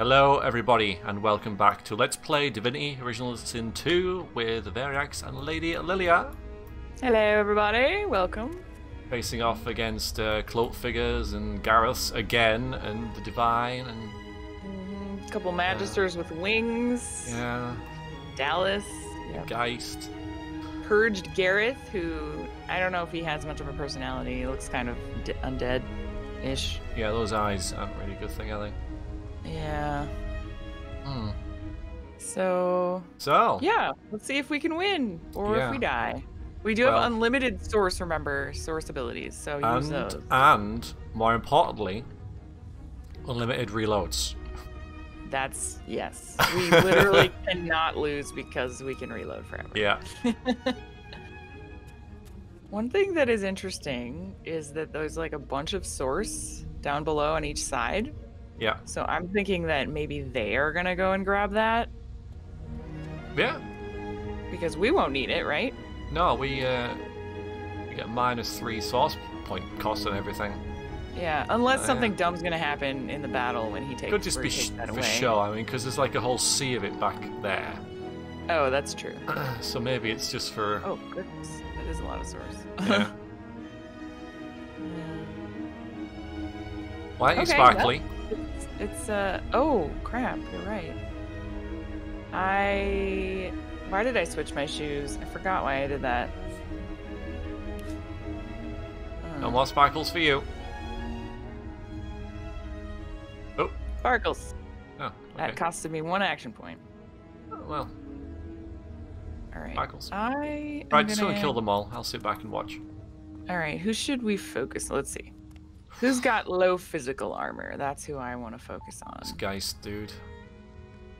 Hello, everybody, and welcome back to Let's Play Divinity Original Sin 2 with Veriax and Lady Lilia. Hello, everybody. Welcome. Facing off against uh, Cloak Figures and Gareth again, and the Divine, and. Mm-hmm. A couple Magisters with wings. Yeah. Dallis. Yep. Geist. Purged Gareth, who I don't know if he has much of a personality. He looks kind of undead ish. Yeah, those eyes aren't really a good thing, are they? Yeah. Hmm. So. So. Yeah, let's see if we can win or Yeah. if we die. We do Well- have unlimited source, remember, source abilities, so use And, those. and, more importantly, unlimited reloads. That's yes. We literally cannot lose because we can reload forever. Yeah. One thing that is interesting is that there's like a bunch of source down below on each side. Yeah. So I'm thinking that maybe they are gonna go and grab that Yeah. because we won't need it, right? No, we, uh, we get minus three source point cost and everything. Yeah, unless Oh, something dum's gonna happen in the battle when he takes. It. Could just be sh- that for show, I mean, because there's like a whole sea of it back there. Oh, that's true. so maybe it's just for. Oh goodness, that is a lot of source. Yeah. Why you Okay, sparkly? It's, it's uh oh crap, you're right. I why did I switch my shoes? I forgot why I did that. No more sparkles for you. Oh, Sparkles. oh, That okay. costed me one action point. Oh, well, All right. sparkles. I Right, just gonna... gonna kill them all. I'll sit back and watch. All right, who should we focus? Let's see. Who's got low physical armor? That's who I want to focus on. This Geist dude.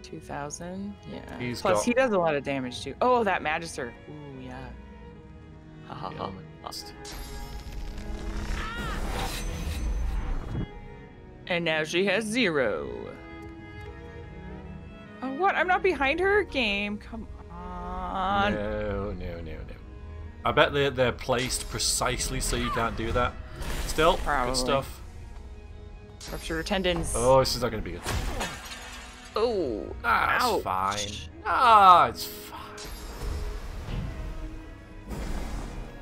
2000. Yeah. He's Plus, got- he does a lot of damage too. Oh, that Magister. Ooh, yeah. Ha ha ha. And now she has zero. Oh, what? I'm not behind her? Game, come on. No, no, no, no. I bet they're, they're placed precisely so you can't do that. Still, Probably. good stuff. Ruptured tendons. Oh, this is not gonna be good. Oh. Ah, it's Ouch. fine. Ah, it's fine.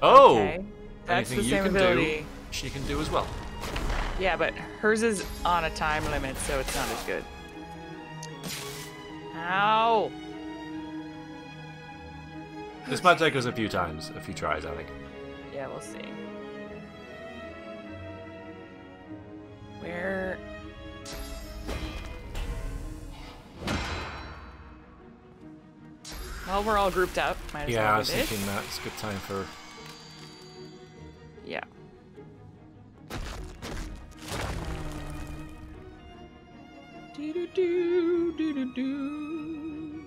Oh, Okay. That's anything the you same can ability. do, she can do as well. Yeah, but hers is on a time limit, so it's not as good. Ow! This might take us a few times, a few tries, I think. Yeah, we'll see. Where? Well, we're all grouped up. Might as Yeah, well I was this. thinking that. It's a good time for. Yeah. Do-do-do, do-do-do.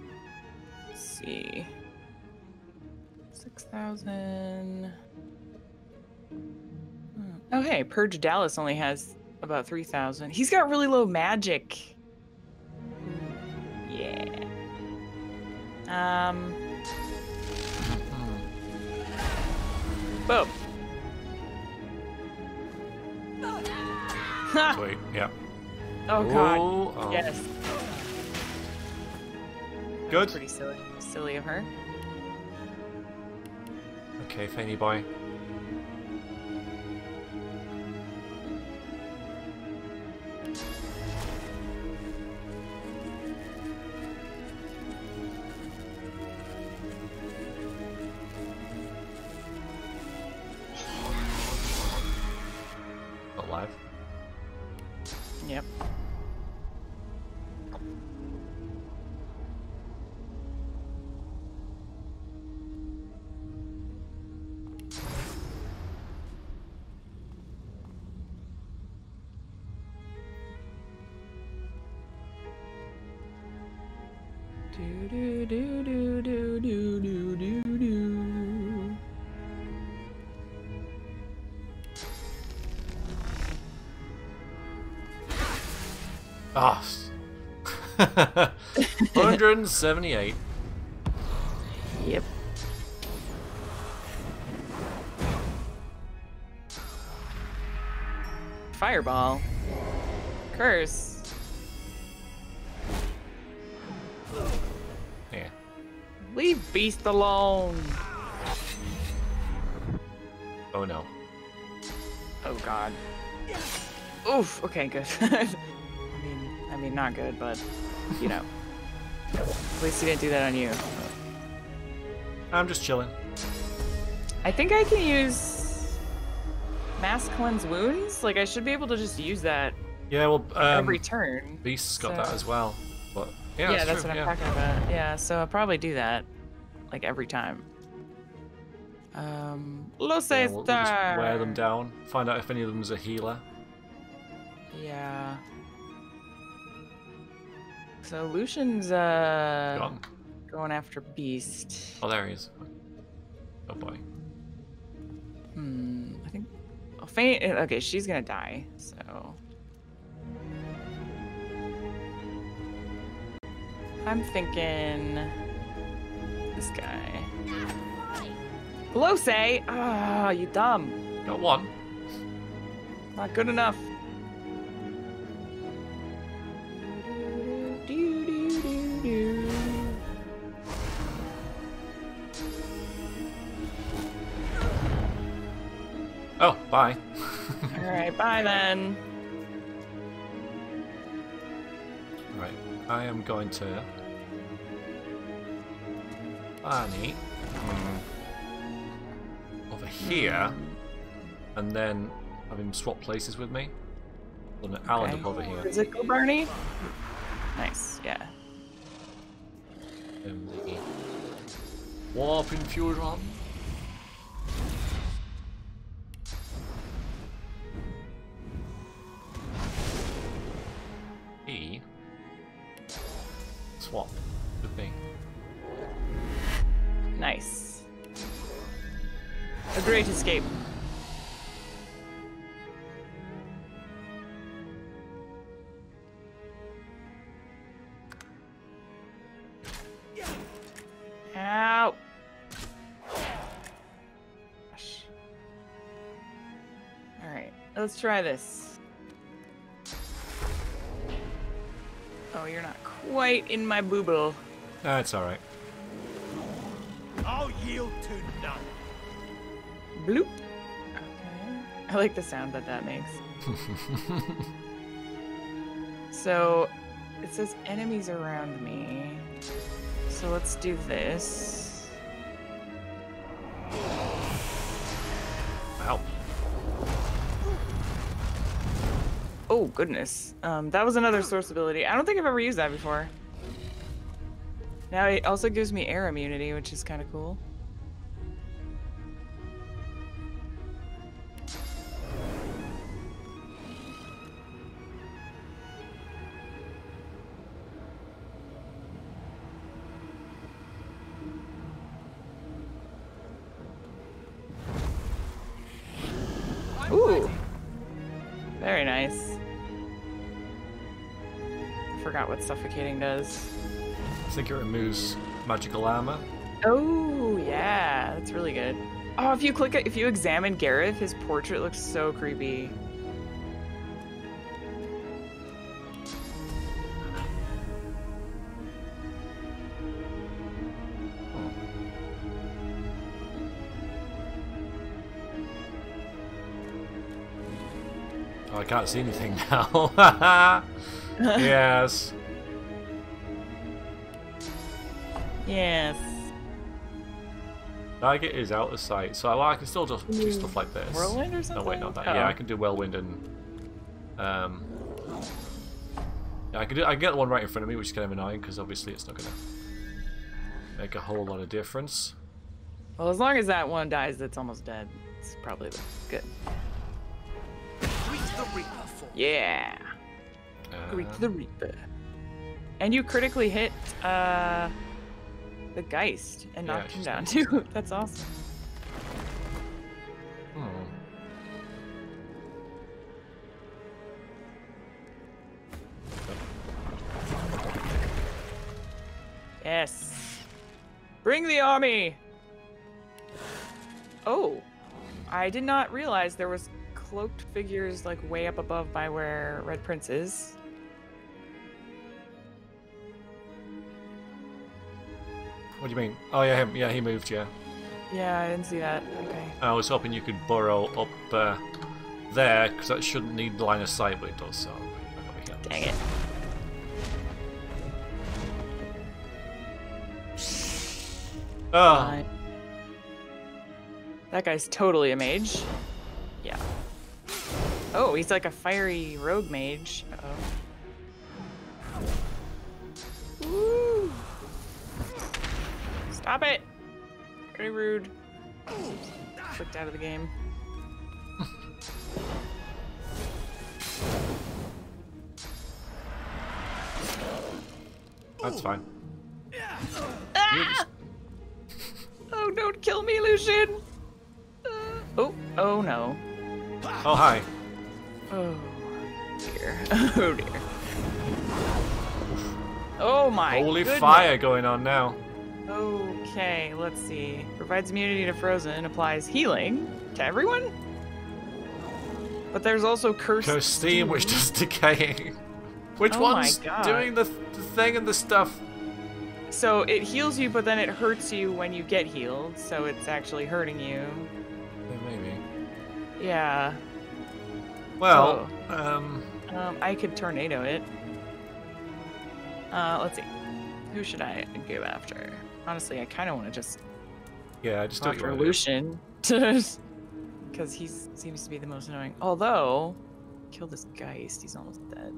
Let's see. 6,000. Hmm. Oh, hey, Purge Dallis only has about 3,000. He's got really low magic. Yeah. Um, boom. Wait, yeah. Oh god. Oh. Yes. Good. Pretty silly. Silly of her. Okay, Fanny boy. 178. Yep. Fireball. Curse. Yeah. Leave Beast alone. Oh no. Oh god. Oof, okay, good. I mean I mean not good, but you know. At least he didn't do that on you. I'm just chilling. I think I can use mass cleanse wounds. Like I should be able to just use that Yeah, well, um, every turn. Beast's got that as well. But yeah, Yeah, that's, that's what yeah. I'm talking about. Yeah, so I'll probably do that, like every time. Um, Los Yeah, we'll, we'll wear them down. Find out if any of them's a healer. Yeah. So Lucian's uh Gone. going after Beast. Oh, there he is. Oh boy. Hmm. I think. Oh, faint. Okay, she's gonna die. So. I'm thinking. This guy. Lose! Ah, you dumb. Got one. Not good enough. Bye. All right, bye then. right. I am going to. Barney. hmm, Over here. And then have him swap places with me. And Alan Okay. up over here. Does it go, Barney? Nice, yeah. Um, the warp infusion. Escape. Ow. Gosh. All right, let's try this. Oh, you're not quite in my booble. That's alright. I'll yield to none. Bloop. Okay. I like the sound that that makes. so it says enemies around me. So let's do this. Wow. Oh goodness. Um, that was another source ability. I don't think I've ever used that before. Now it also gives me air immunity, which is kind of cool. Nice. Forgot what suffocating does. I think it removes magical armor. Oh yeah, that's really good. Oh, if you click it, if you examine Gareth, his portrait looks so creepy. Can't see anything now. yes. Yes. Target is out of sight, so I can still just do stuff like this. Whirlwind or No, wait, not that. Oh. Yeah, I can do whirlwind and um. Yeah, I can do. I can get the one right in front of me, which is kind of annoying because obviously it's not gonna make a whole lot of difference. Well, as long as that one dies that's almost dead, it's probably good. Yeah. Greet Um, the Reaper. And you critically hit uh the Geist and Yeah, knocked him down too. That's awesome. hmm. Yes. Bring the army. Oh, I did not realize there was cloaked figures like way up above by where Red Prince is. What do you mean? Oh yeah, him. Yeah, he moved. Yeah. Yeah, I didn't see that. Okay. I was hoping you could burrow up uh, there because that shouldn't need line of sight, but it does. So. I gotta be Dang it. Oh, Fine. That guy's totally a mage. Yeah. Oh, he's like a fiery rogue mage. Uh oh. Woo! Stop it! Very rude. Clicked out of the game. that's fine. Ah! Oh, don't kill me, Lucian! Uh, oh, oh no. Oh hi. Oh dear. Oh dear. Oh my Holy goodness. fire going on now. Okay, let's see. Provides immunity to frozen, applies healing to everyone? But there's also cursed, Cursed steam, which steam. does decaying. Which Oh one's doing the, the thing and the stuff? So it heals you, but then it hurts you when you get healed, so it's actually hurting you. Yeah, maybe. Yeah. Well, um, Um, I could tornado it. Uh, let's see. Who should I go after? Honestly, I kind of want to just yeah, I just do what you after want to do. Lucian. Because he seems to be the most annoying. Although, kill this Geist, he's almost dead.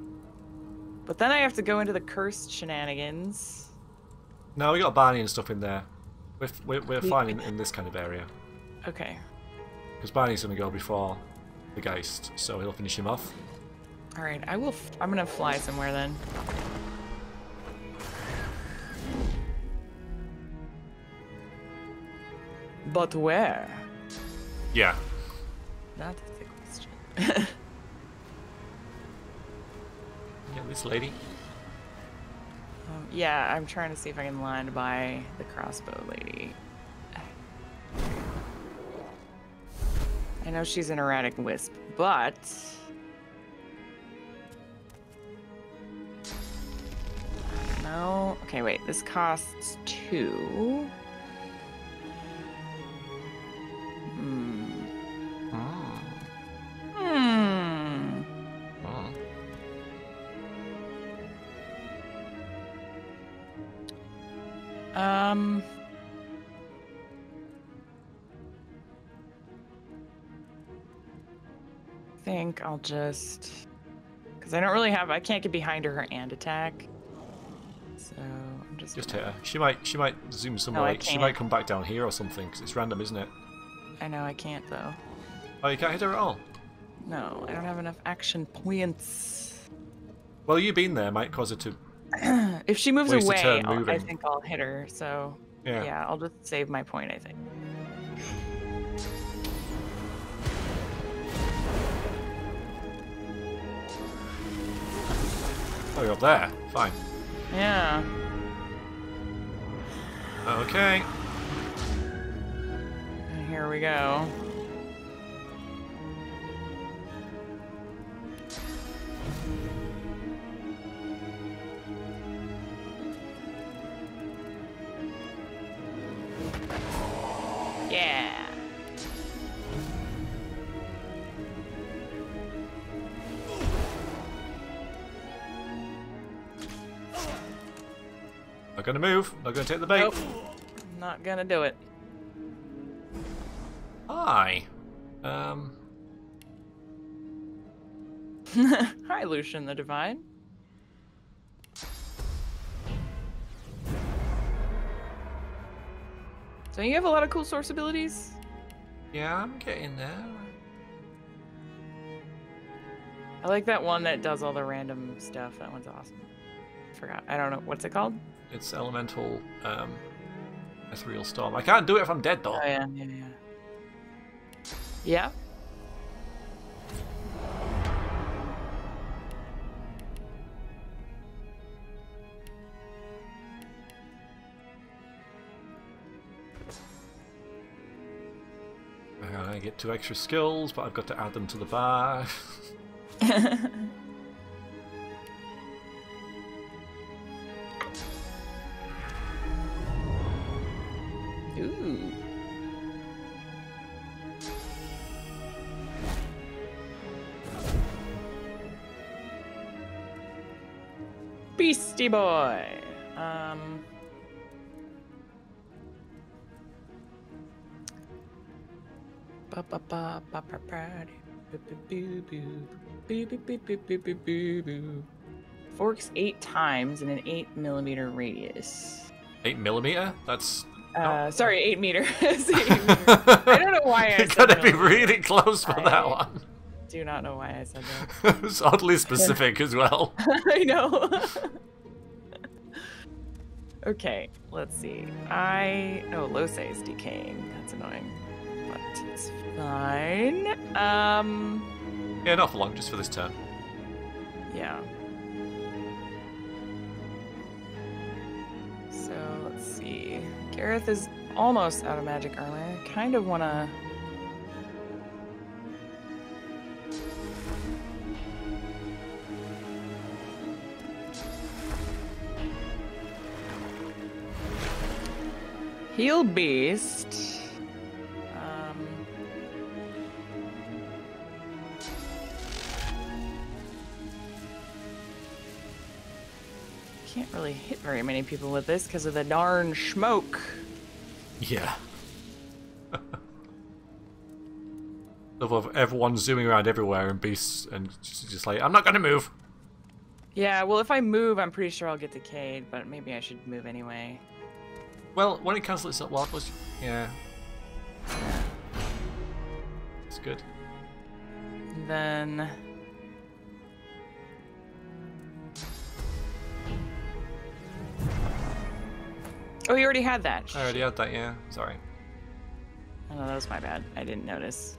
But then I have to go into the cursed shenanigans. No, we got Barney and stuff in there. We're, we're, we're fine in, in this kind of area. Okay. Because Barney's going to go before the Geist, so he'll finish him off. All right, I will. F- I'm gonna fly somewhere then. But where? Yeah. That is the question. Yeah, this lady. um, yeah, I'm trying to see if I can land by the crossbow lady. I know she's an erratic wisp, but no. Okay, wait. This costs two. Think I'll just because I don't really have I can't get behind her and attack. So I'm just Just hit her. She might she might zoom somewhere. I she might come back down here or something, because it's random, isn't it? I know I can't though. Oh, you can't hit her at all? No, I don't have enough action points. Well, you being there might cause her to... if she moves away, I think I'll hit her. So Yeah. yeah, I'll just save my point. I think. Oh, you're up there. Fine. Yeah. Okay. And here we go. Gonna move. Not gonna take the bait. Nope. Not gonna do it. Hi. Um... Hi, Lucian the Divine. So you have a lot of cool source abilities. Yeah, I'm getting there. I like that one that does all the random stuff. That one's awesome. Forgot. I don't know what's it called. It's elemental, um... Ethereal Storm. I can't do it if I'm dead, though. Oh yeah, yeah, yeah. Yeah. I get two extra skills, but I've got to add them to the bar. Beastie Boy. Um. Ba ba ba ba ba ba boo boo boo boo boo boo boo boo boo boo boo. Forks eight times in an eight millimeter radius. Eight millimeter? That's. Uh, sorry, eight meter. Eight meter. I don't know why I you said gotta be really close for that one. Do not know why I said that. it's oddly specific as well. I know. Okay, let's see. I oh Lohse is decaying. That's annoying, but it's fine. Um, Yeah, not for long, just for this turn. yeah. So let's see. Gareth is almost out of magic armor. I kind of wanna. Heal Beast. Um, can't really hit very many people with this because of the darn smoke. Yeah. Love of everyone zooming around everywhere and beasts and just, just like, I'm not gonna move. Yeah, well, if I move, I'm pretty sure I'll get decayed, but maybe I should move anyway. Well, when it cancels itself, well, was yeah. It's good. Then. Oh, you already had that. I already had that, yeah. Sorry. Oh, no, that was my bad. I didn't notice.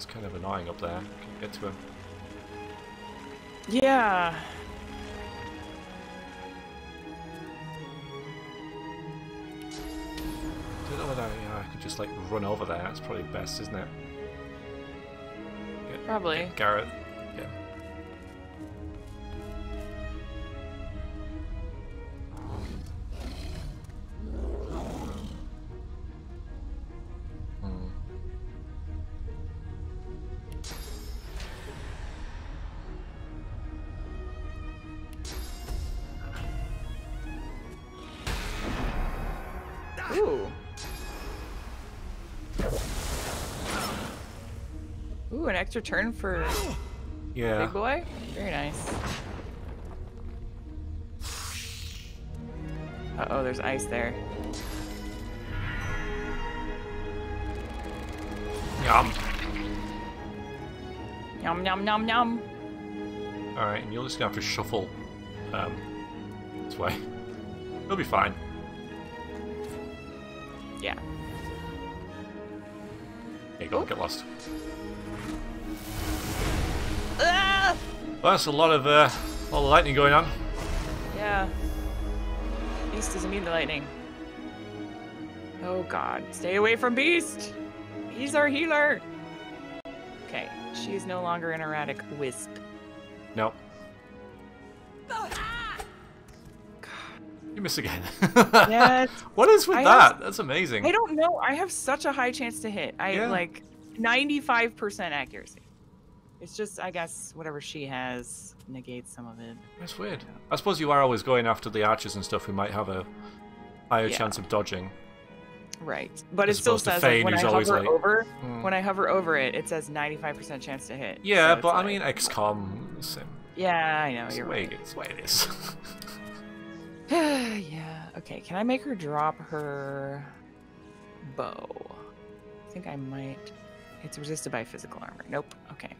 He's kind of annoying up there. Can't get to him. Yeah. don't know whether you know, I could just like run over there. That's probably best, isn't it? Get- Probably. get Gareth. Ooh. Ooh, an extra turn for Yeah. Big Boy? Very nice. Uh oh, there's ice there. Yum. Yum, yum, yum, yum. Alright, and you're just gonna have to shuffle um, this way. You'll be fine. You go, get lost. Ah! Well, that's a lot of uh, lot of lightning going on. Yeah. Beast is immune to lightning. Oh god. Stay away from Beast! He's our healer! Okay, she is no longer an erratic wisp. Nope. You miss again. Yes. what is with I that? have- That's amazing. I don't know. I have such a high chance to hit. I Yeah. like 95% accuracy. It's just, I guess, whatever she has negates some of it. That's weird. I suppose you are always going after the archers and stuff who might have a higher Yeah. chance of dodging. Right. But As it still says like, when I hover like- over, Hmm. when I hover over it, it says 95% chance to hit. Yeah, So but I mean XCOM. Same. Yeah, I know. It's You're way, right. it's the way it is. yeah. Okay. Can I make her drop her bow? I think I might. It's resisted by physical armor. Nope. Okay.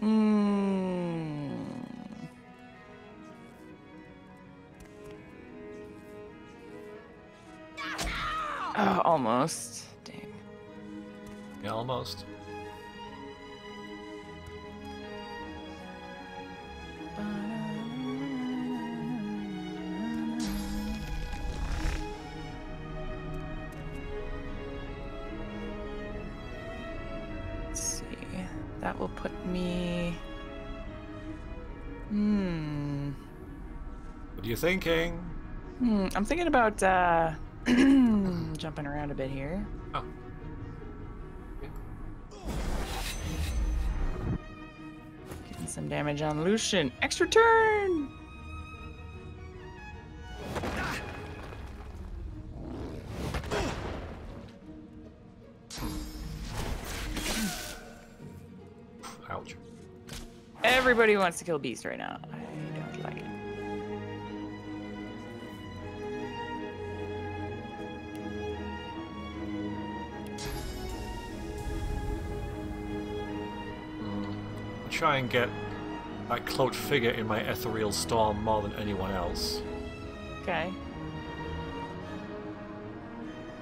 Mm. Oh, almost. Dang. yeah, almost. Thinking? Hmm, I'm thinking about uh, jumping around a bit here. Oh. Getting some damage on Lucian. Extra turn! Ouch. Everybody wants to kill Beast right now. Try and get that cloaked figure in my ethereal storm more than anyone else. Okay.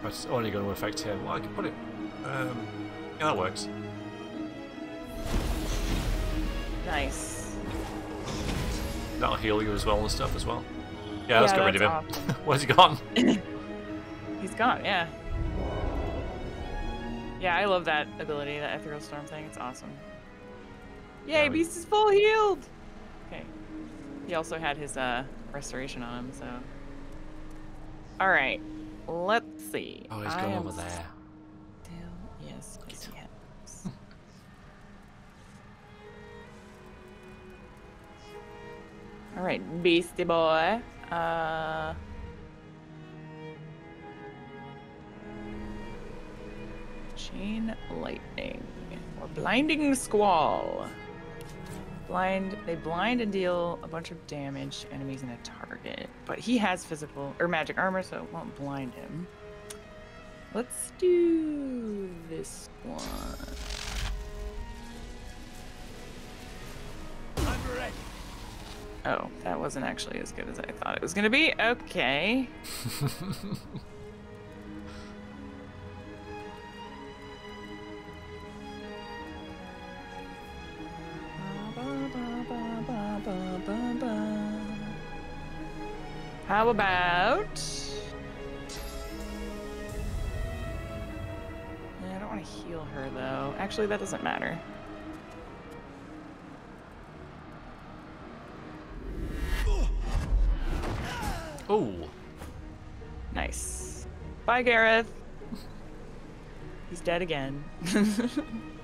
But it's only going to affect him. Well, I can put it. Um, yeah, that works. Nice. That'll heal you as well and stuff as well. Yeah, let's Yeah, get rid of him. Where's he gone? He's gone, yeah. Yeah, I love that ability, that ethereal storm thing. It's awesome. Yay, Yeah, we- Beast is full healed! Okay. He also had his uh restoration on him, so. Alright. Let's see. Oh, he's I gone over there. Still, yes, yes, he has. Alright, Beastie Boy. Uh. Chain lightning or blinding squall. Blind. They blind and deal a bunch of damage to enemies in a target, but he has physical or magic armor, so it won't blind him. Let's do this one. I'm ready. Oh, that wasn't actually as good as I thought it was gonna be. Okay. How about? I don't want to heal her though. Actually, that doesn't matter. Oh, Nice. Bye, Gareth. He's dead again.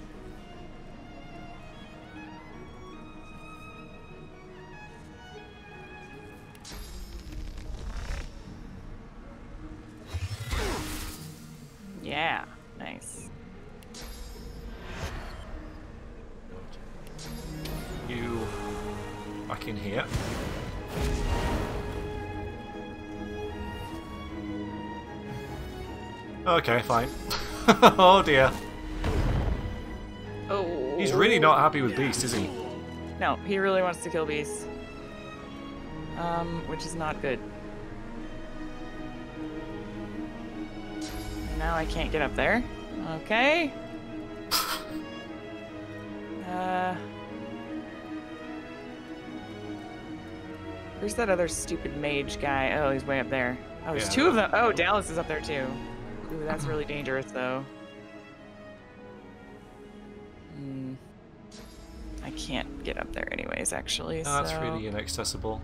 Okay, fine. oh dear. Oh. He's really not happy with Beast, is he? No, he really wants to kill Beast. Um, which is not good. And now I can't get up there. Okay. Uh. Where's that other stupid mage guy? Oh, he's way up there. Oh, there's Yeah. two of them. Oh, Dallis is up there too. Ooh, that's really dangerous though. Hmm. I can't get up there anyways, actually. No, that's really inaccessible.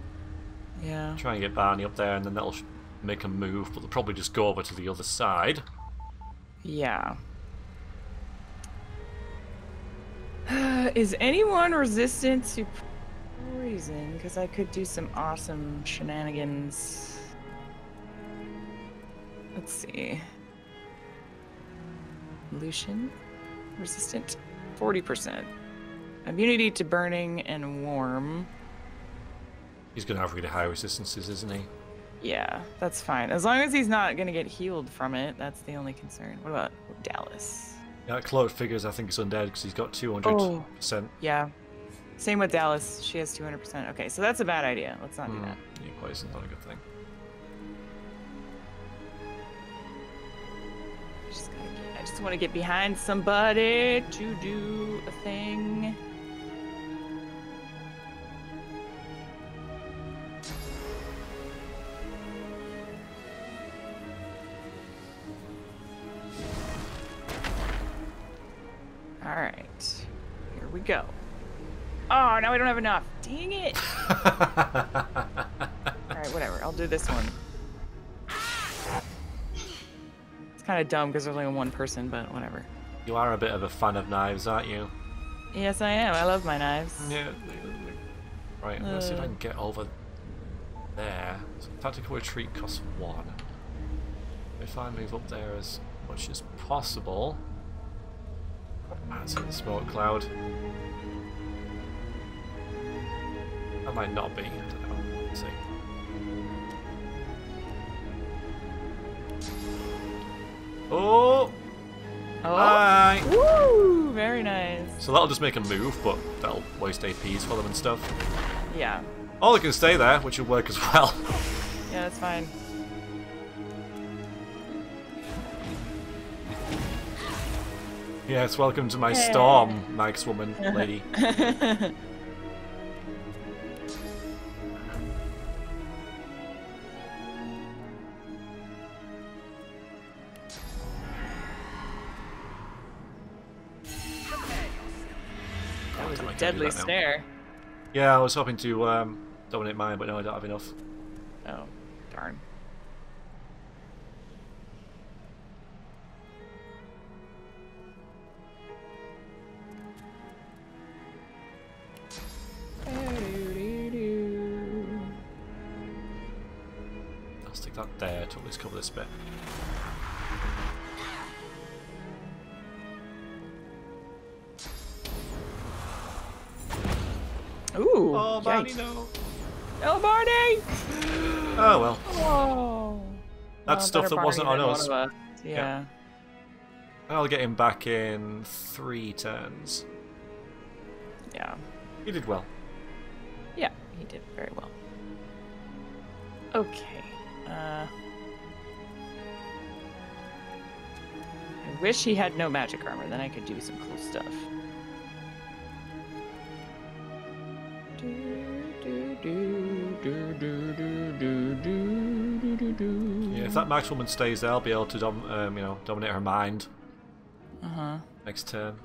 Yeah. Try and get Barney up there, and then that'll make a move, but they'll probably just go over to the other side. Yeah. Is anyone resistant to poison? Because I could do some awesome shenanigans. Let's see. Lucian, resistant, 40%. Immunity to burning and warm. He's going to have really high resistances, isn't he? Yeah, that's fine. As long as he's not going to get healed from it, that's the only concern. What about Dallis? Yeah, that figures, I think, is undead because he's got 200%. Yeah. Same with Dallis. She has 200%. Okay, so that's a bad idea. Let's not do Hmm, that. yeah, poison's not a good thing. Just want to get behind somebody to do a thing. All right, here we go. Oh, now we don't have enough. Dang it! All right, whatever. I'll do this one. Kind of dumb because there's only one person, but whatever. You are a bit of a fan of knives, aren't you? Yes, I am. I love my knives. Yeah. Right, let's see if I Uh. can get over there. So tactical retreat costs one. If I move up there as much as possible. That's in the smoke cloud. That might not be. I don't know. Let's see. Oh! Oh. Hi! Woo! Very nice. So that'll just make them move, but that'll waste APs for them and stuff. Yeah. Or they can stay there, which will work as well. Yeah, that's fine. yes, welcome to my Hey. storm, Mike's woman, lady. deadly that now. snare. Yeah, I was hoping to um, dominate mine, but no, I don't have enough. Oh, darn. I'll stick that there to at least cover this bit. That's Well, stuff that wasn't on us. one of us. Yeah. I'll get him back in three turns. Yeah. He did well. Yeah, he did very well. Okay. Uh, I wish he had no magic armor, then I could do some cool stuff. Yeah, if that Max woman stays there, I'll be able to dom- um, you know, dominate her mind Uh huh. next turn.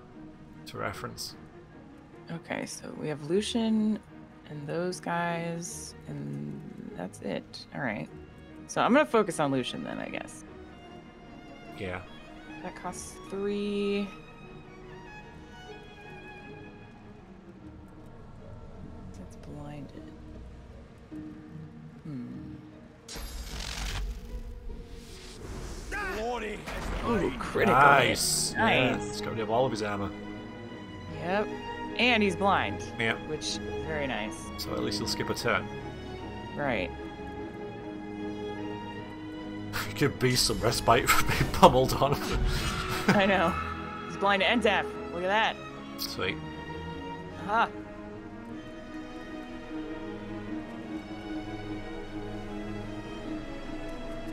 To reference. Okay, so we have Lucian and those guys, and that's it. All right. So I'm gonna focus on Lucian then, I guess. Yeah. That costs three. That's blinded. Critical. Nice. Yeah, Nice. it's got rid of all of his armor. Yep. And he's blind, Yeah. which is very nice. So at least he'll skip a turn. Right. Give Beast some respite for being pummeled on. I know. He's blind and deaf. Look at that. Sweet. Aha.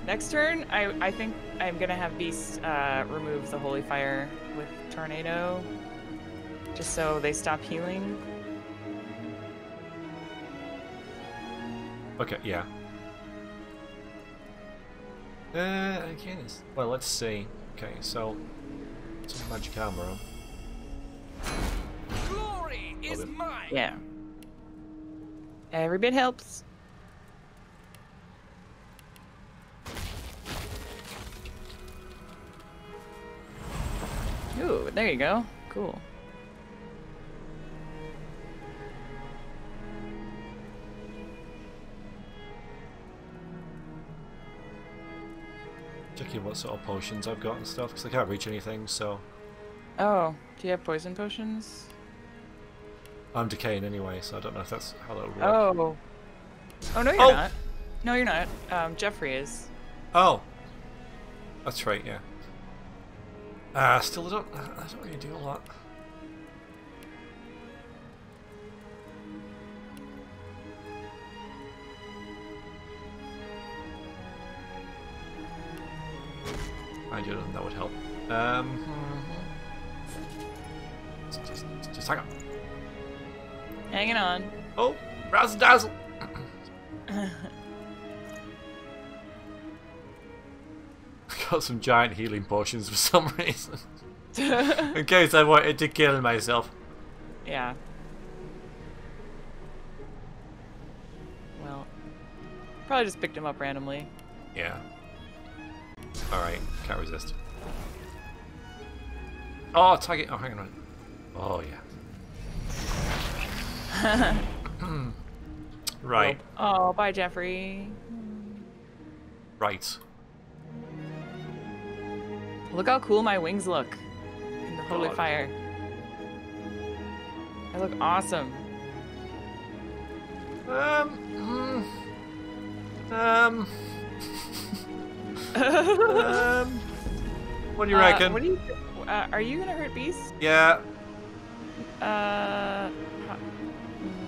Next turn, I, I think I'm gonna have Beast uh, remove the Holy Fire with Tornado, just so they stop healing. Okay, yeah. Uh, again, it's, well, let's see. Okay, so some magic armor on. Glory is it. mine. Yeah. Every bit helps. Ooh, there you go. Cool. Checking what sort of potions I've got and stuff, because I can't reach anything, so Oh, do you have poison potions? I'm decaying anyway, so I don't know if that's how that would work. Oh. Oh no, you're Oh. not. No, you're not. Um, Jeffrey is. Oh! That's right, yeah. Ah, still I don't, I don't really do a lot. I do that would help. Um, just, just, just hang on. Hanging on. Oh, razzle dazzle. Got some giant healing potions for some reason. In case I wanted to kill myself. yeah. Well, Probably just picked him up randomly. Yeah. Alright, can't resist. Oh, tag it. Oh, hang on. Oh, yeah. Hmm. right, Oh, bye, Jeffrey. right. Look how cool my wings look in the holy God. fire. I look awesome. Um, hmm. um, um, what do you Uh, reckon? what do you? Uh, are you gonna hurt Beast? yeah, Uh,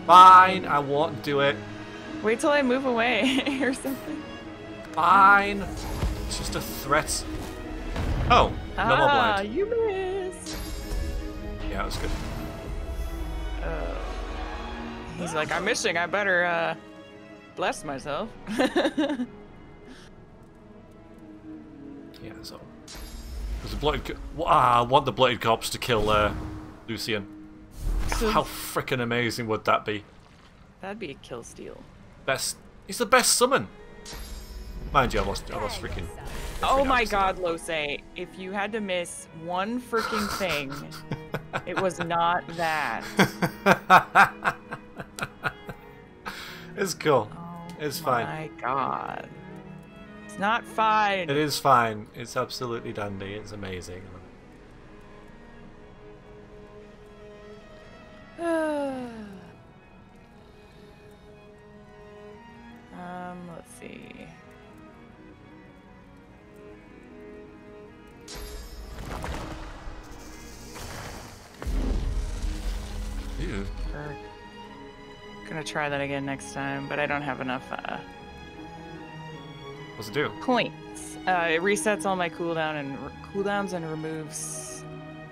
fine. I won't do it. wait till I move away or something. Fine. It's just a threat. Oh, no more ah, blind. you missed. Yeah, that was good. Oh. He's like, I'm missing. I better uh, bless myself. Yeah, so. There's a bloated. Ah, I want the bloated cops to kill uh, Lucian. How freaking amazing would that be? That'd be a kill steal. Best. He's the best summon. Mind you, I lost. I lost freaking. Oh my god, Lohse, if you had to miss one freaking thing, it was not that. it's cool. Oh It's fine. my god. It's not fine. It is fine. It's absolutely dandy. It's amazing. um, let's see. Ew. We're gonna try that again next time, but I don't have enough uh, What's it do? points. Uh, it resets all my cooldown and cooldowns and removes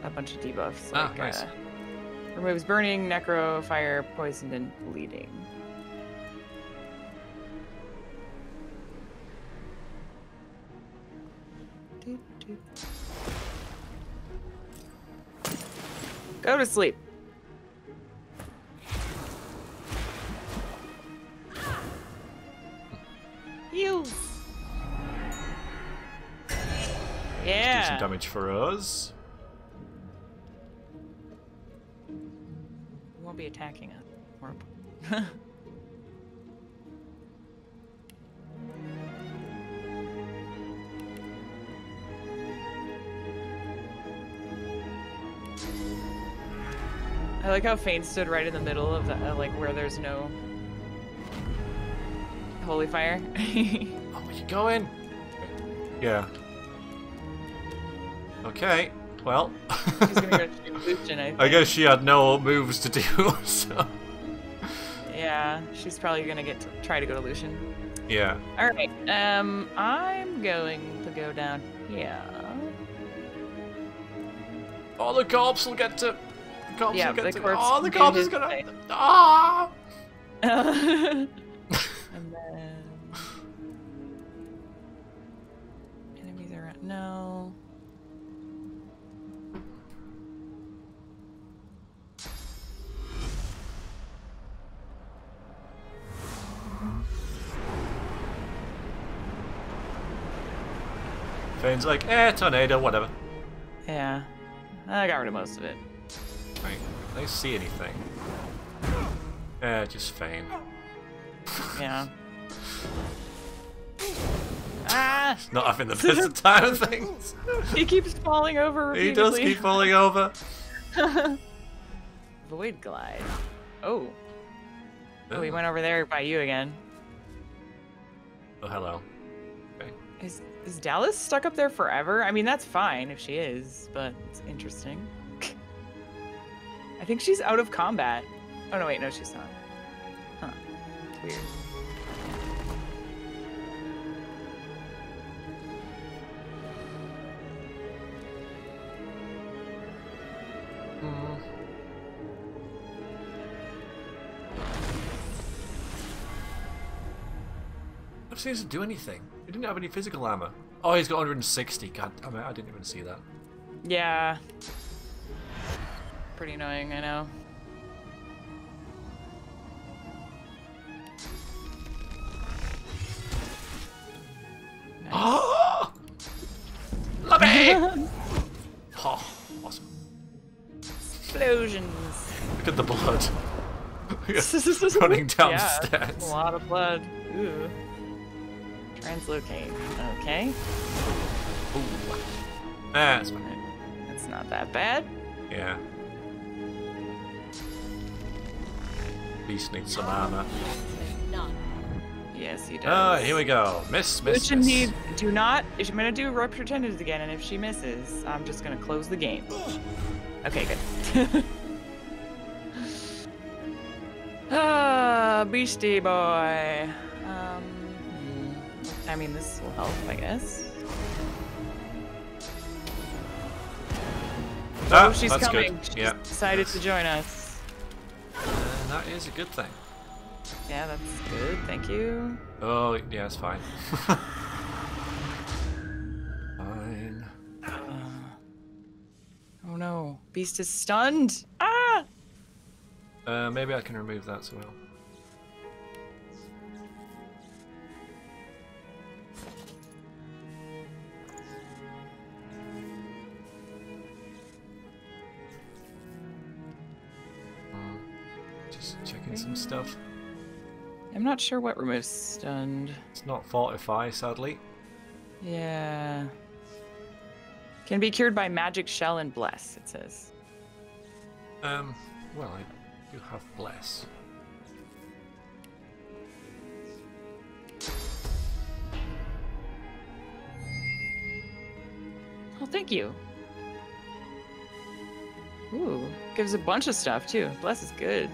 a bunch of debuffs. Ah, Like, nice. uh, removes burning, necro, fire, poison, and bleeding. Doot, doot. Go to sleep. Heals. Do some damage for us. Won't be attacking us. I like how Fane stood right in the middle of the uh, like where there's no holy fire. Oh, we can go in. Yeah. Okay. Well. Go Lucian, I. I guess she had no moves to do, so. Yeah, she's probably gonna get to try to go to Lucian. Yeah. All right. Um, I'm going to go down here. All the corpse will get to. Corpse Yeah, the corpse oh, the corpse is gonna. Ah! and then enemies around. No. Fane's like, eh, tornado, whatever. Yeah, I got rid of most of it. Can I see anything? Eh, just Fane. Yeah. ah! Not having the best time of things. He keeps falling over He does keep falling over. Void glide. Oh. Oh, he Oh, went over there by you again. Oh, hello. Okay. Is is Dallis stuck up there forever? I mean, that's fine if she is, but it's interesting. I think she's out of combat. Oh no, wait, no, she's not. Huh. Weird. I've seen him do anything. He didn't have any physical armor. Oh, he's got 160. God damn it, I didn't even see that. Yeah pretty annoying, I know. Nice. Oh! Love it! oh, awesome. Explosions. Look at the blood. running down yeah, the stairs. A lot of blood. Ooh. Translocate. Okay. Ooh. That's fine. It's not that bad. Yeah. Beast needs some armor. Yes, he does. Ah, here we go. Miss, miss, Which miss. indeed, do not. If I'm gonna do rupture tendons again, and if she misses, I'm just gonna close the game. Okay, good. ah, Beastie Boy. Um. I mean, this will help, I guess. Ah, oh, she's that's coming. good. She's Yeah. decided to join us. And that is a good thing. Yeah, that's good. Thank you. Oh, yeah, it's fine. fine. Oh no, Beast is stunned. Ah! Uh, maybe I can remove that as well. Stuff. I'm not sure what removes stunned. It's not fortify, sadly. Yeah. Can be cured by magic shell and bless, it says. Um, well, I do have bless. Oh, thank you. Ooh, gives a bunch of stuff too. Bless is good.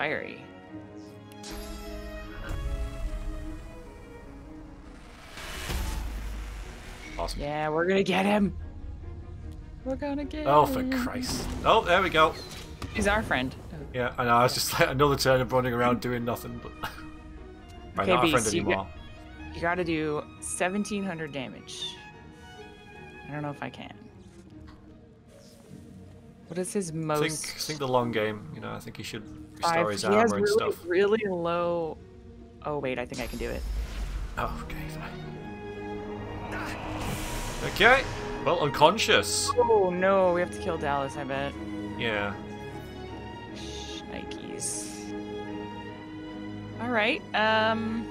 Fiery. Awesome. Yeah, we're gonna get him. We're gonna get him. Oh, for. Christ. Oh, there we go. He's our friend. Yeah, I know. I was just like another turn of running around doing nothing, but. I'm Okay, not a friend Beast, you anymore. You gotta do 1700 damage. I don't know if I can. What is his most? think, I think the long game, you know, I think he should Five- he has really, stuff. really low. Oh wait, I think I can do it. Oh, okay, fine. Okay, well, unconscious. Oh no, we have to kill Dallis. I bet. Yeah. Nikes. All right. Um.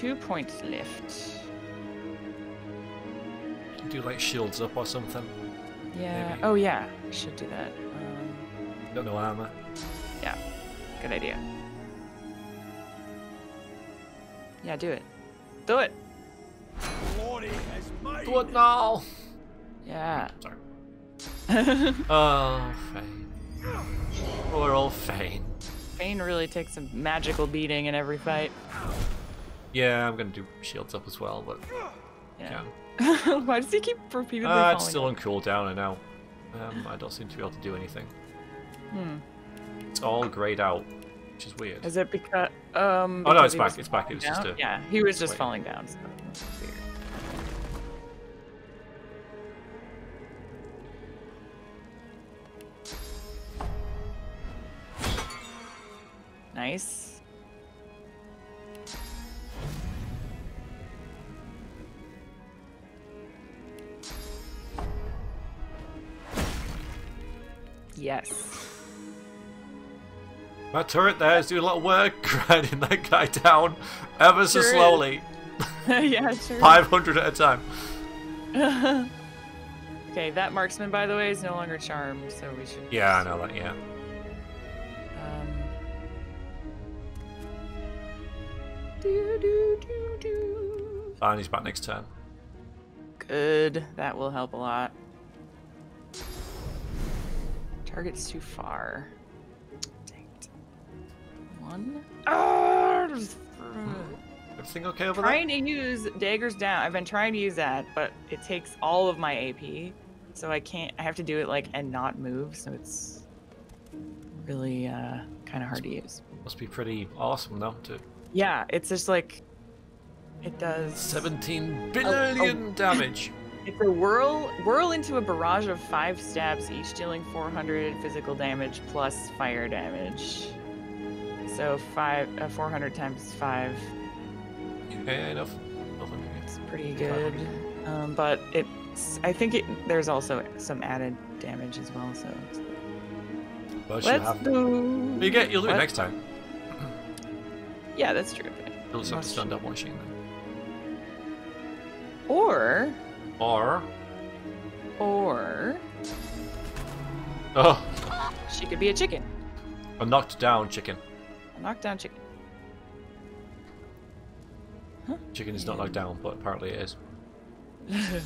Two points left. Do like shields up or something. Yeah. Maybe. Oh yeah. I should do that. Um, Got no armor. yeah. Good idea. Yeah, do it. Do it. Lordy has made Do it now! Yeah. Sorry. Oh, Fane. Poor old Fane. Fane really takes a magical beating in every fight. Yeah, I'm gonna do shields up as well, but Yeah. yeah. Why does he keep repeatedly Uh, it's still on cooldown, I know. um, I don't seem to be able to do anything. Hmm. It's all grayed out, which is weird. Is it because um? Oh, no, it's back, it's back, it falling was just a- yeah. He was just wait. falling down. So weird. Nice. Yes. My turret there is doing a lot of work, grinding that guy down ever so Sure slowly. yeah, sure. 500 at a time. okay, that marksman, by the way, is no longer charmed, so we should. Yeah, I know that, yeah. Um. Do, do, do, do. Fine, he's back next turn. Good. That will help a lot. Target's too far. Dang it. One. Everything okay over trying to use daggers down. I've been trying to use that, but it takes all of my AP, so I can't. I have to do it like and not move, so it's really uh, kind of hard to use. Must be pretty awesome though. To Yeah, it's just like it does. 17 billion damage. It's a whirl whirl into a barrage of five stabs, each dealing 400 physical damage plus fire damage. So five, uh, 400 times five. Okay, enough. It's pretty good. Um, but it's I think it there's also some added damage as well. So But you let's have. do. You get. You'll do it next time. Yeah, that's true. You'll just have to stand up watching then. Or Or. or Oh, she could be a chicken, a knocked down chicken. a knocked down chicken. Chicken is not knocked down, but apparently it is.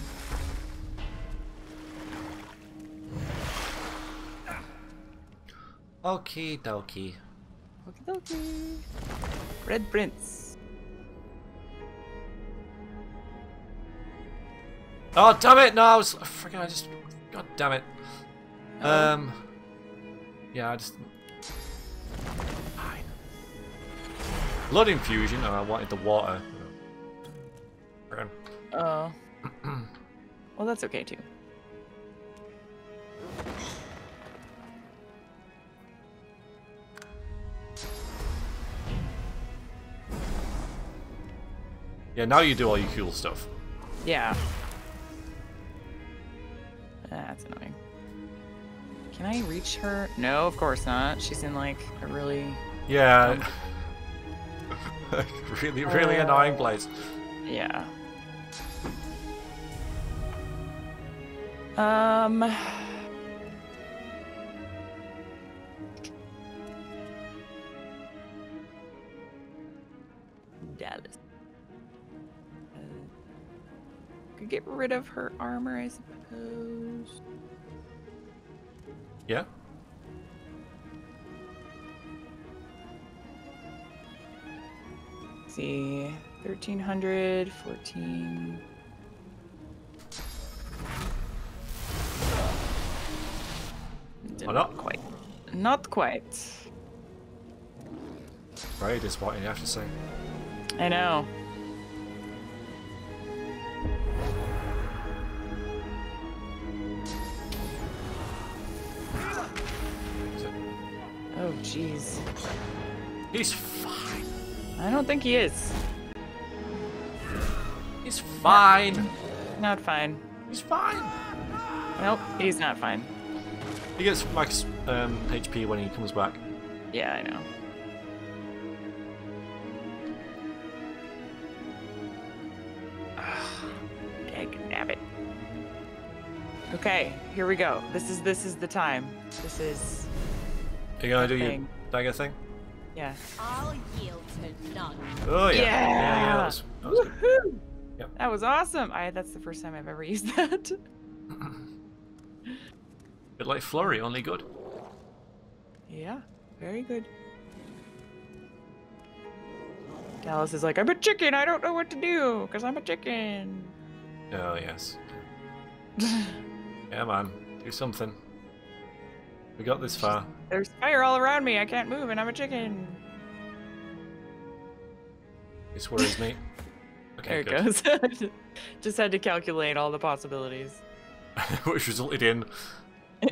Okie dokie. Okie dokie. Red Prince. Oh damn it! No, I was freaking. I just. God damn it. Um. Yeah, I just. Fine. Blood infusion, and I wanted the water. Oh. well, that's okay too. Yeah, now you do all your cool stuff. Yeah. That's annoying. Can I reach her? No, of course not. She's in like a really. Yeah. really, really Uh, annoying place. Yeah. Um. Get rid of her armor, I suppose. Yeah. see 1300 14 Oh, no. quite not quite Right is what you have to say. i know He's fine. i don't think he is He's fine. not fine He's fine. nope he's not fine He gets max um, HP when he comes back. yeah i know Dag-nabbit. Okay, here we go. This is this is the time. This is Are you gonna do your Thing. dagger thing? Yeah. I'll yield to none. Oh yeah. Yeah. that was, that was Yep. That was awesome. I that's the first time I've ever used that. Bit like Flurry, only good. yeah, very good. Dallis is like, I'm a chicken. I don't know what to do because I'm a chicken. Oh yes. Yeah, man. Do something. We got this far. There's fire all around me. I can't move, and I'm a chicken. This worries me. Okay, there it good. goes. Just had to calculate all the possibilities. Which resulted in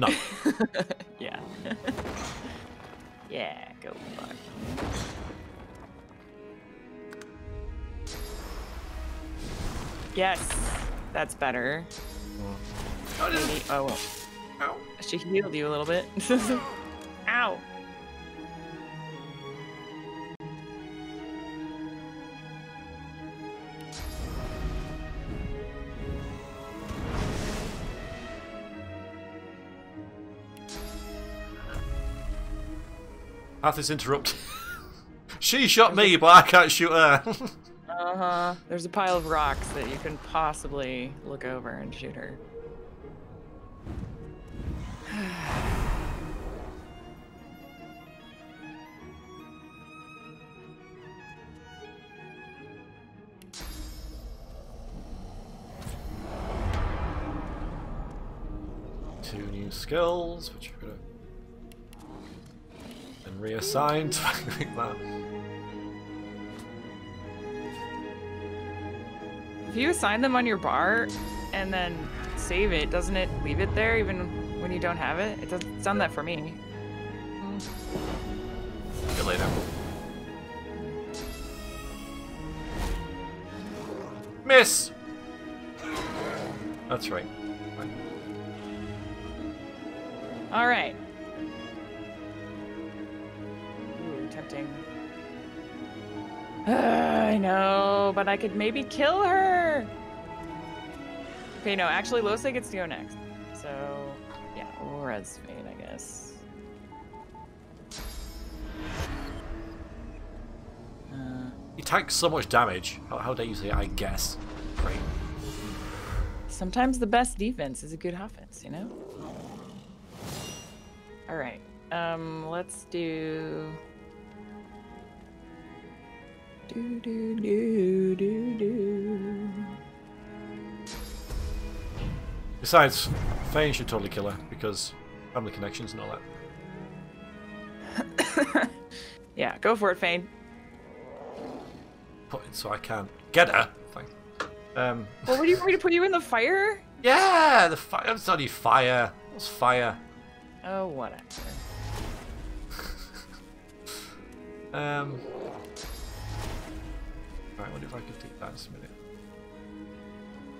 no. yeah. yeah, go fuck. Yes, that's better. Oh, Maybe. Oh, well. Ow. She healed you a little bit. Ow. Path is interrupted. she shot me, but I can't shoot her. Uh huh. There's a pile of rocks that you can possibly look over and shoot her. Skills, which are gonna and reassigned. like that. If you assign them on your bar and then save it, doesn't it leave it there even when you don't have it? It does, it's done that for me. See you later. Miss! That's right. All right. Ooh, tempting. I know, but I could maybe kill her. Okay, no, actually, Lohse gets to go next. So, yeah, we'll res Fade, I guess. Uh, He tanks so much damage. How, how dare you say I guess? Great. sometimes the best defense is a good offense, you know? All right. Um, let's do. Do do do do do. Besides, Fane should totally kill her because family connections and all that. Yeah, go for it, Fane. Put it so I can get her. Fine. Um, Well, what do you want me to put you in the fire? yeah, the fire. It's not even fire. What's fire? Oh, whatever. Um. Right, what if I could take that just a minute?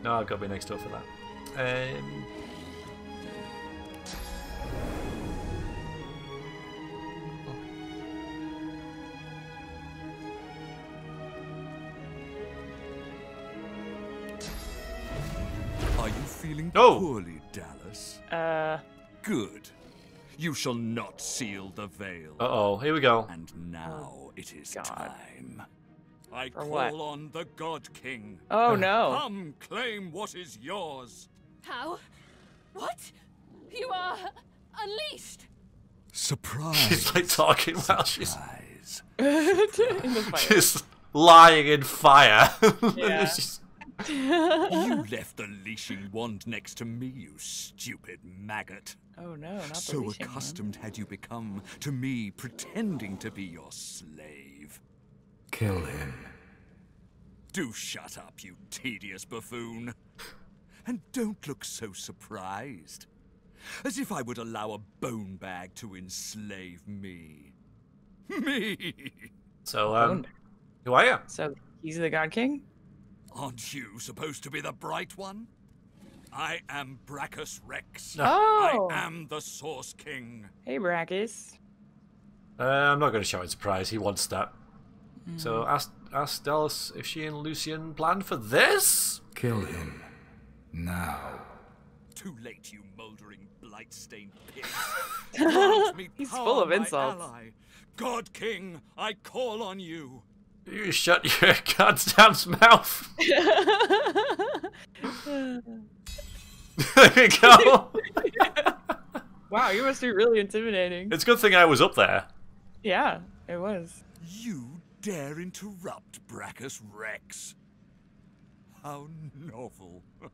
No, I've got to be next door for that. Um. Are you feeling Oh. poorly, Dallis? Uh, Good. You shall not seal the veil. Uh oh, here we go. And now it is God. time. I For call what? on the God King. oh no. Come claim what is yours. How? What? You are unleashed. Surprise. She's like talking while she's Surprise. in just lying in fire. Yeah. She's- you left the leashing wand next to me, you stupid maggot. Oh no, not the So leashing one. accustomed had you become to me pretending to be your slave. Kill him. Do shut up, you tedious buffoon. And don't look so surprised. As if I would allow a bone bag to enslave me. Me! so, um, who are you? So he's the God King. Aren't you supposed to be the bright one? I am Braccus Rex. Oh. I am the Source King. Hey, Braccus. Uh, I'm not going to show in surprise. He wants that. Mm. So ask ask Dallis if she and Lucian planned for this. Kill him. Now. Too late, you mouldering, blight-stained pig. He's full of insults. ally. God King, I call on you. You shut your goddamn mouth. there you go. wow, you must be really intimidating. it's a good thing I was up there. Yeah, it was. You dare interrupt Braccus Rex? How novel.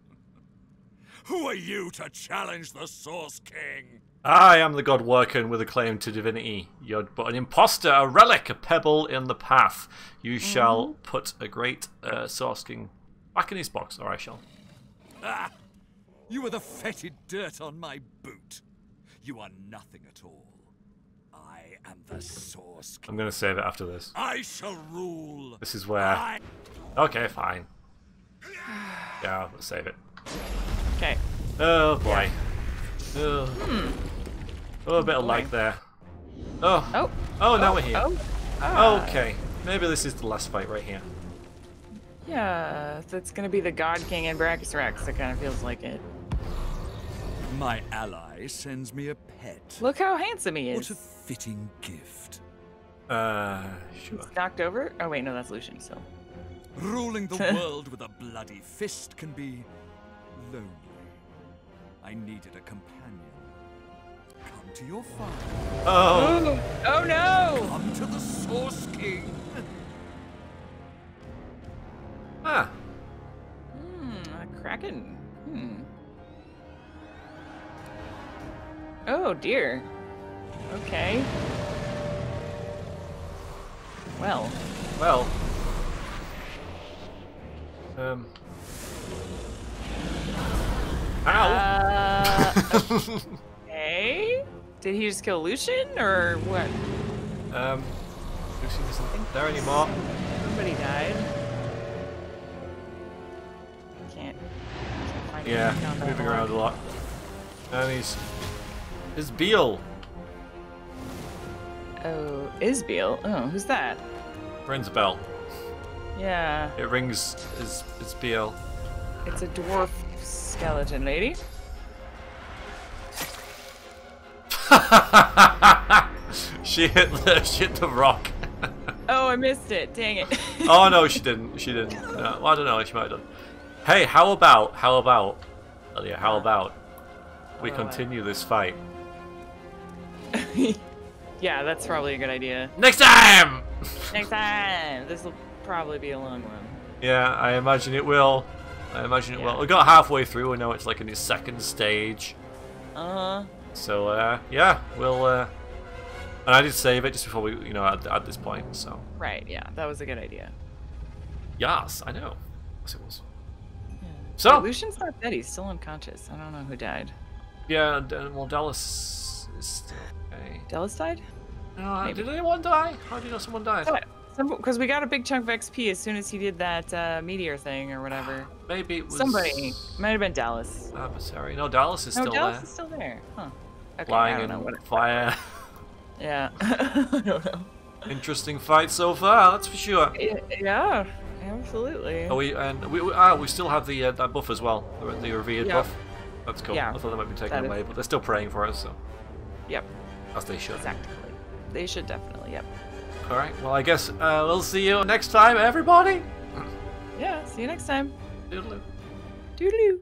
Who are you to challenge the Source King? I am the god working with a claim to divinity. You're but an impostor, a relic, a pebble in the path. You shall put a great uh, source king back in his box, or I shall. Ah! You are the fetid dirt on my boot. You are nothing at all. I am the Source I'm gonna save it after this. I shall rule. This is where. I Okay, fine. Yeah, let's save it. Okay. Oh boy. Oh, oh a bit of lag there. Oh. Oh. Oh, now we're here. Oh. Ah. Okay. Maybe this is the last fight right here. Yeah, that's gonna be the God King and Braccus Rex. It kind of feels like it. My ally sends me a pet. Look how handsome he is. What a fitting gift. Uh, sure. Knocked over? Oh wait, no, that's Lucian. So. Ruling the world with a bloody fist can be lonely. I needed a companion. Come to your father. Oh, Oh no! Come to the Source King. ah. Hmm, a kraken. Hmm. Oh dear. Okay. Well, Well. Um. Ow! uh, okay. Did he just kill Lucian or what? um. Lucian isn't there anymore. Somebody died. Can't. can't find Yeah, moving around a lot. And he's. It's Beal. Oh, Isbeil. Oh, who's that? Rings a bell. Yeah, It rings is it's Beal. it's a dwarf skeleton lady. she hit the she hit the rock. Oh, I missed it. Dang it. oh no, she didn't. She didn't. No, well, I don't know. She might have done. Hey, how about how about? Yeah, how about we How about what? continue this fight yeah, that's probably a good idea. next time? Next time. This will probably be a long one. Yeah, I imagine it will. I imagine it Yeah. will. We got halfway through, and now it's like in the second stage. Uh huh. So uh, yeah, we'll. Uh, and I did save it just before we, you know, at, at this point. So Right. Yeah, that was a good idea. yes, I know. Yes, it was. Yeah. So Lucian's not dead. He's still unconscious. I don't know who died. yeah, well, Dallis is okay. Dallis died? Uh, did anyone die? How do you know someone died? Because we got a big chunk of XP as soon as he did that uh, meteor thing or whatever. Maybe it was Somebody. Might have been Dallis. adversary. No, Dallis is no, still Dallis there, is still there. Huh. Okay, I lying don't know in what. fire. Yeah. I don't know. Interesting fight so far, that's for sure. Yeah, absolutely. Oh, we and we, we ah we still have the uh, that buff as well, the, the revered Yeah. buff. That's cool. Yeah. I thought they might be taken That is- away, but they're still praying for us, so Yep, as they should. exactly. They should definitely. Yep. All right. Well, I guess uh, we'll see you next time, everybody. Yeah. See you next time. Doodaloo. Doodaloo.